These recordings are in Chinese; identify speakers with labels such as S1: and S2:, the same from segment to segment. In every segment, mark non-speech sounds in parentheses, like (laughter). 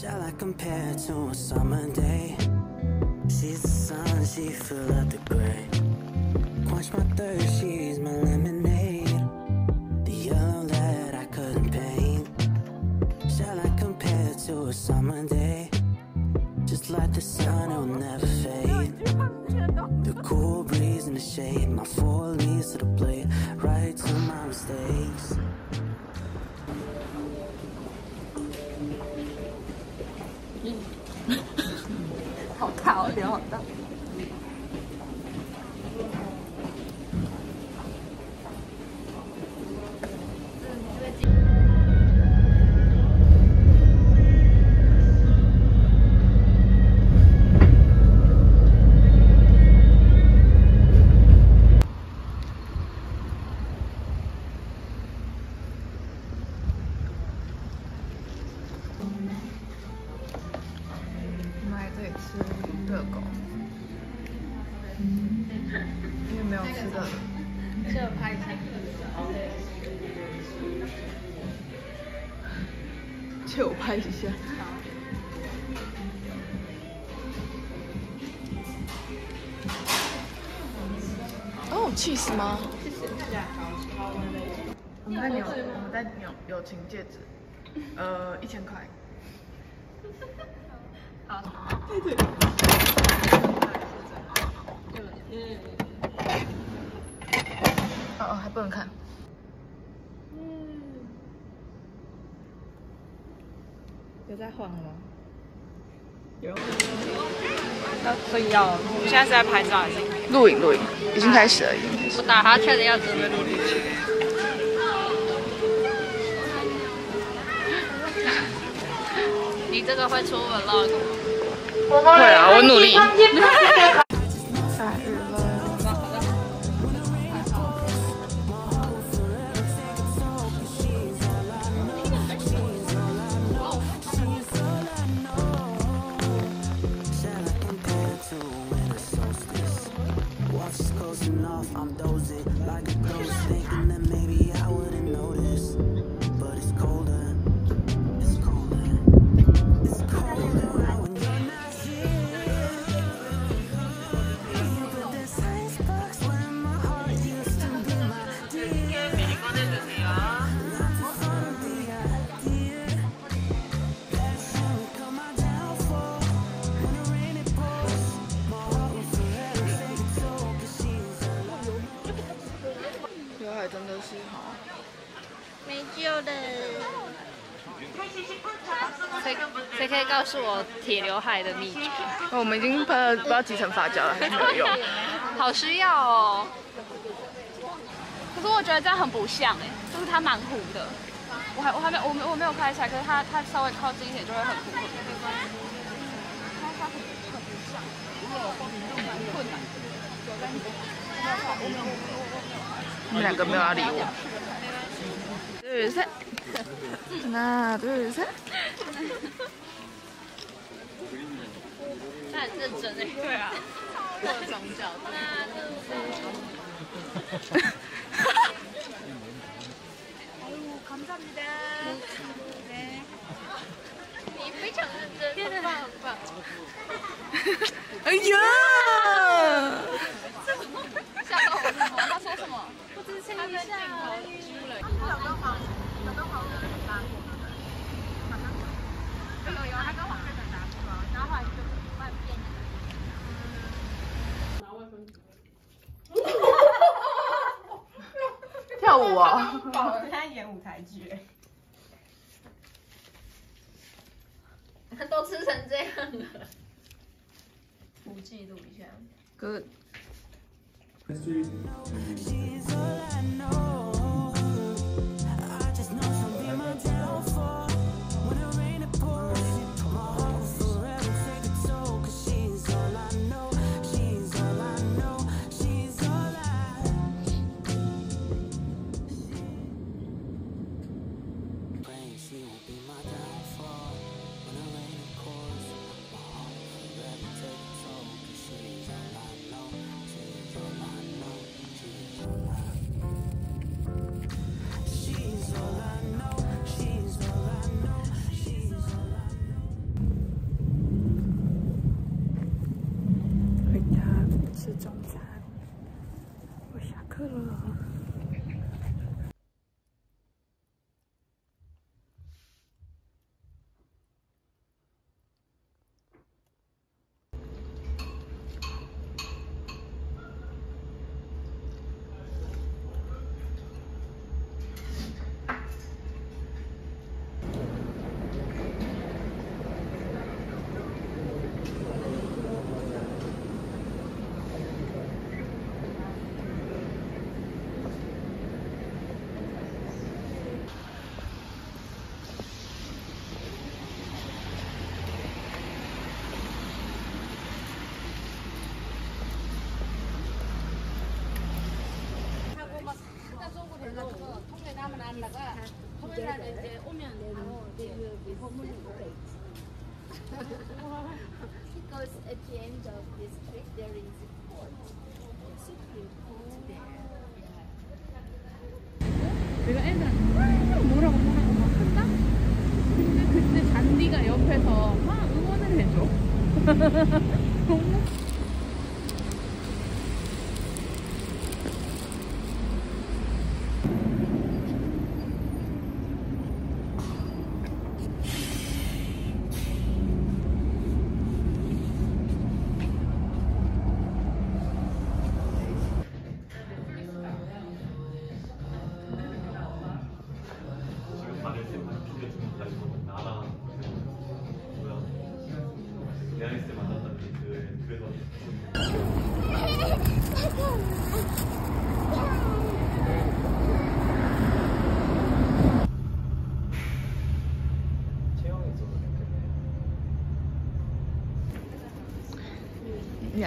S1: Shall I compare to a summer day? She's the sun, she fill up the gray. Quench my thirst, she's my lemonade. The yellow that I couldn't paint. Shall I compare to a summer day? Just like the sun, it will never fade. The cool breeze in the shade, my four leaves to the blade, right to my mistakes.
S2: 好大，
S3: 借我拍一下。哦，cheese 吗？我们在扭，我们在扭友情戒指，呃，一千块。
S2: 好。
S3: 哦哦，还不能看。有在晃吗？有。
S2: 要所以要，我现在是在拍照还是？
S3: 录影录影，已经开始了，已经开始。
S2: 我打哈欠的样子没录进去。(laughs) 你这个会出 vlog 吗？
S3: 会啊，我努力。
S1: I'm dozing. Like a ghost,
S3: 真的是好。
S2: 没救了。谁谁可以告诉我铁刘海的秘诀？
S3: 我们已经喷了不知道几层发胶了，还是没有用。
S2: 好需要。哦。可是我觉得这样很不像哎，就是它蛮糊的。我还我还没我没我没有拍起来，可是它它稍微靠近一点就会很糊。困难。有在
S3: 他们两个没有要理我。对，是。那对，是。
S2: 他很认真哎。对啊。各种角度。那对，是。
S3: 哎呀！
S2: 吓到我了。我只是亲一下而已。有跟黄有跟黄月成搭过吗？有有有，他跟黄月成搭过，然后后来就慢变。
S3: 跳舞啊！
S4: 我现在演舞台剧。(laughs)
S2: 都吃成这样了。
S4: 我记录一下。
S3: Good。
S1: 갔다가 토요일 이제 오면 바로 이제
S2: Because at the end of this trip there is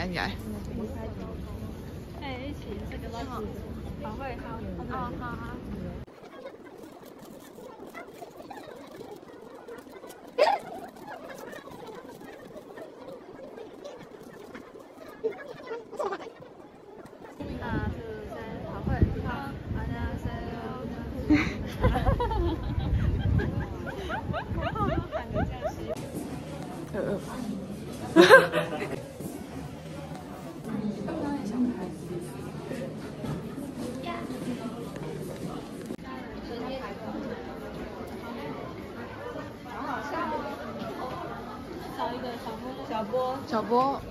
S5: 安逸。啊，好好。啊，主持人，哈哈哈哈哈。
S3: 小波。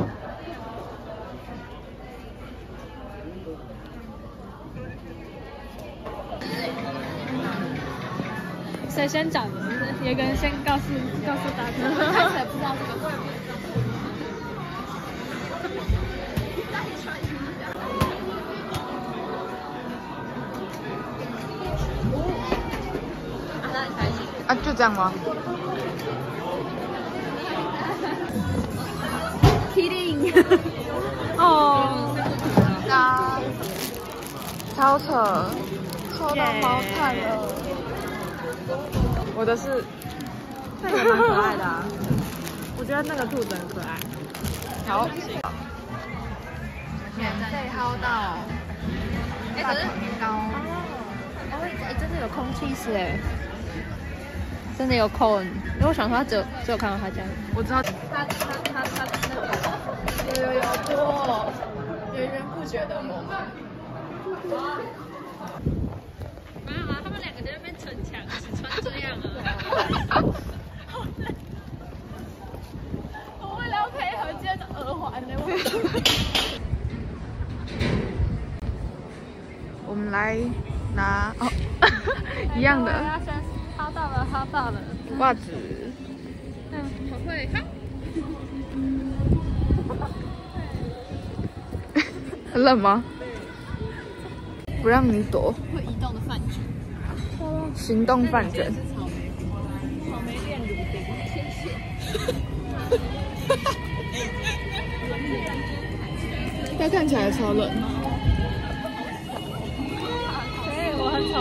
S5: 嗯谁先讲的也跟先告诉告诉大家。(laughs) 他才不知道这个 (laughs) 怪不
S3: 啊就这样吗？
S5: Kidding。(laughs) 哦，
S3: 啊，超扯，抽到毛毯了。我的是，
S6: 这个蛮可爱的啊，我觉得那个兔子很可爱。
S3: 好，免费薅到大腿高。
S6: 哦，哎，真的有空气是哎，真的有 cone，因为我想说他只有只有看到他这样。
S3: 我知道，
S5: 他他他他那个有有有多源源不绝的我们。
S6: 没有啊，他们两个在那边逞强，只穿这样啊。
S5: 我为了要配合今天的耳环呢，我。
S3: 我们来拿哦，(laughs) 一样的
S5: 他先薅到了。
S3: 袜子。
S5: 嗯，我会好。
S3: 很 (laughs) 冷吗？不让你躲，
S5: 会移动的饭卷。
S3: 行动饭卷。
S5: 草莓，草莓炼乳饼，谢谢。
S3: 它看起来超冷。
S5: 对，我很丑。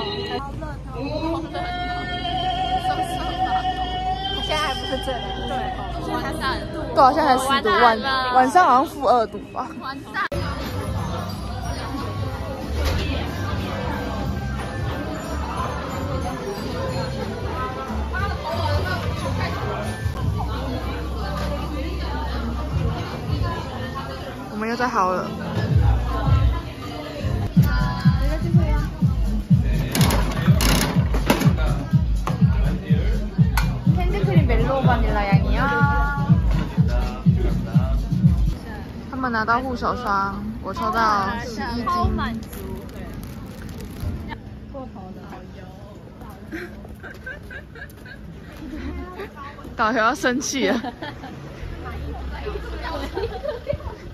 S5: 现在还不是这里。对，现在三度。
S3: 对啊，现在才四度，晚晚上好像负二度吧。
S5: 完蛋。
S3: 我们又在好了。핸드크림 멜로 바닐라 향이야. 他们拿到护手霜，我抽到洗衣精。
S5: 超满足。
S3: 导游要生气了，(laughs)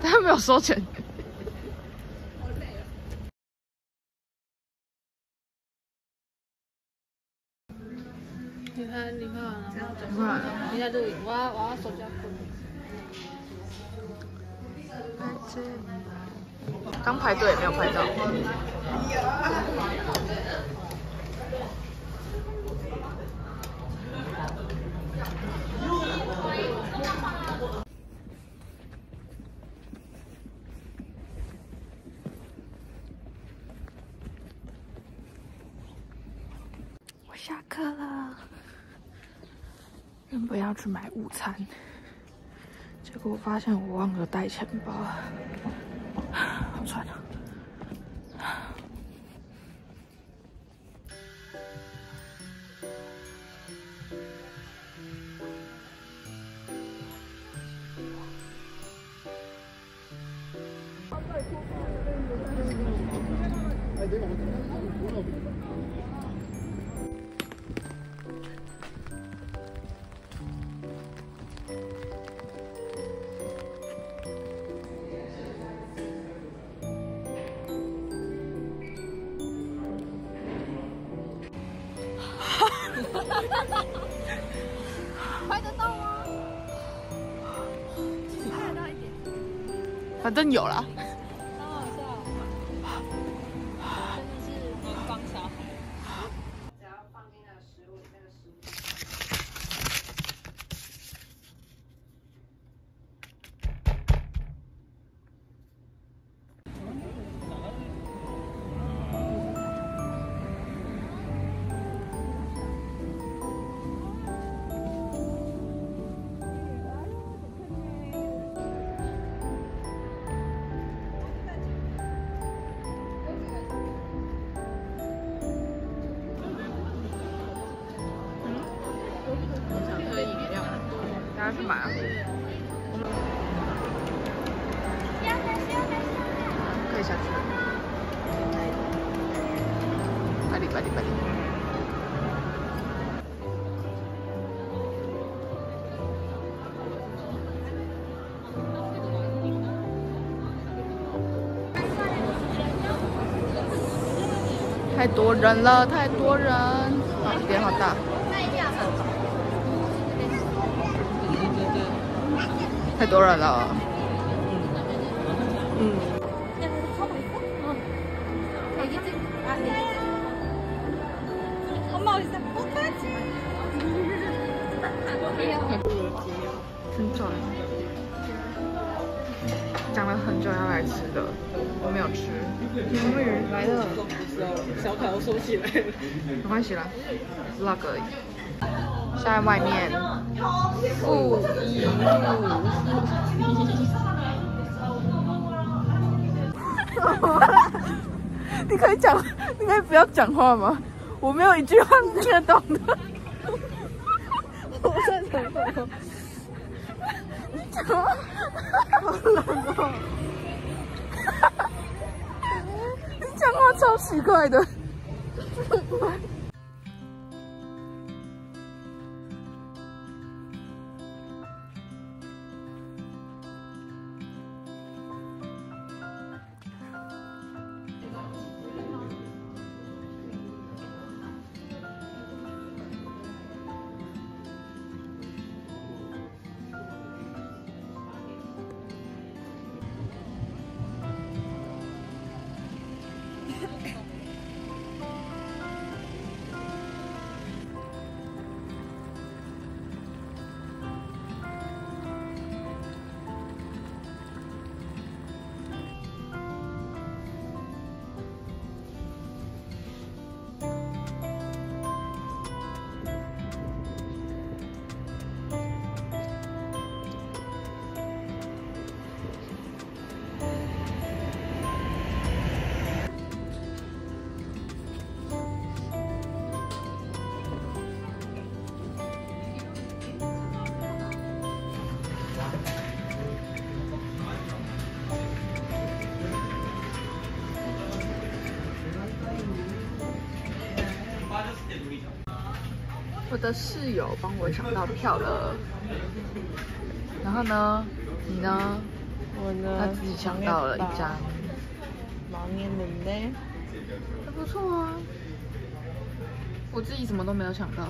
S3: 他没有收钱。
S5: 你看，你看，
S3: 不然
S5: 你在录影，我要我要手机要
S3: 刚排队没有拍到。我下课了，原本要去买午餐，结果发现我忘了带钱包，好喘啊！反正有了。大家去买啊！可以下去。快点，快点，快点！太多人了，太多人，啊，脸好大。太多人了。嗯。嗯。很准。讲了很久要来吃的，我没有吃。终于来了，小卡都收起来了。没关系啦，vlog 而已。现在外面负一五你可以讲，你可以不要讲话吗？我没有一句话是听得懂的。我在讲什么？你讲话好冷哦！你讲话超奇怪的。的室友帮我抢到票了，然后呢？你呢？
S7: 我呢？
S3: 他自己抢到了一张
S7: 毛面的。呢，
S3: 还不错啊，我自己什么都没有抢到。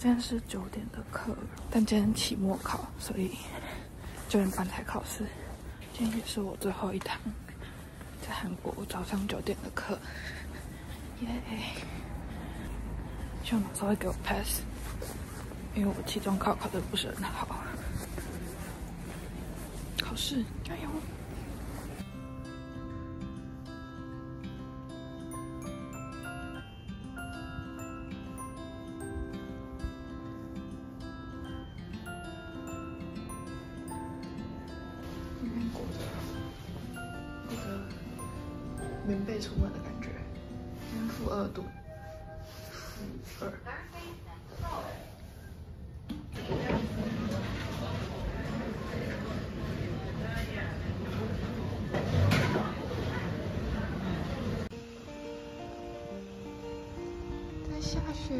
S3: 今天是九点的课，但今天期末考，所以九点半才考试。今天也是我最后一堂在韩国早上九点的课，耶！希望老师会给我 pass，因为我期中考考得不是很好。考试加油！棉被出门的感觉，天负二度，负二。在下雪。